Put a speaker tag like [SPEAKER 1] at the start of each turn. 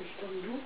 [SPEAKER 1] C'est juste en doux.